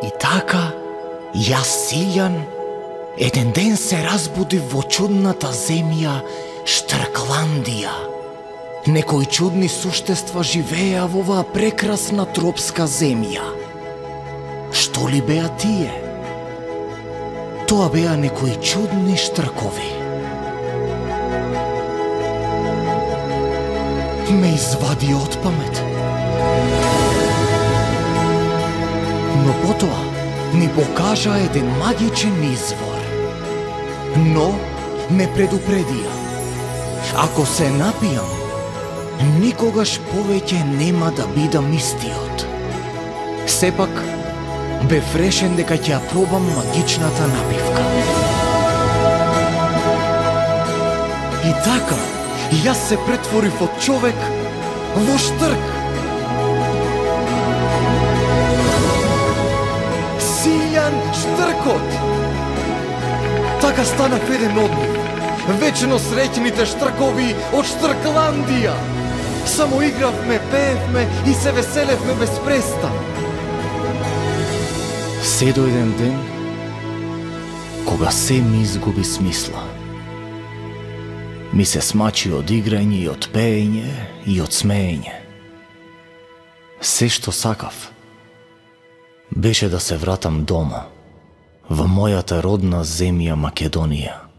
И така, Јас Силјан еден ден се разбуди во чудната земја Штркландија. Некои чудни суштества живееа во оваа прекрасна тропска земја. Што ли беа тие? Тоа беа некои чудни штркови. Ме извади од памет. Но потоа ни покажа еден магичен извор. Но ме предупредија. Ако се напијам, никогаш повеќе нема да бидам истиот. Сепак, бев решен дека ќе ја пробам магичната напивка. И така, јас се претворив од човек во штрк. Штркот! Така станав еден од нив. Вечно среќните штркови од Штркландија. Само игравме, пеевме и се веселевме без престан. Се до еден ден, кога се ми изгуби смисла. Ми се смачи од играње и од пеење и од смеење. Се што сакав беше да се вратам дома, во мојата родна земја Македонија.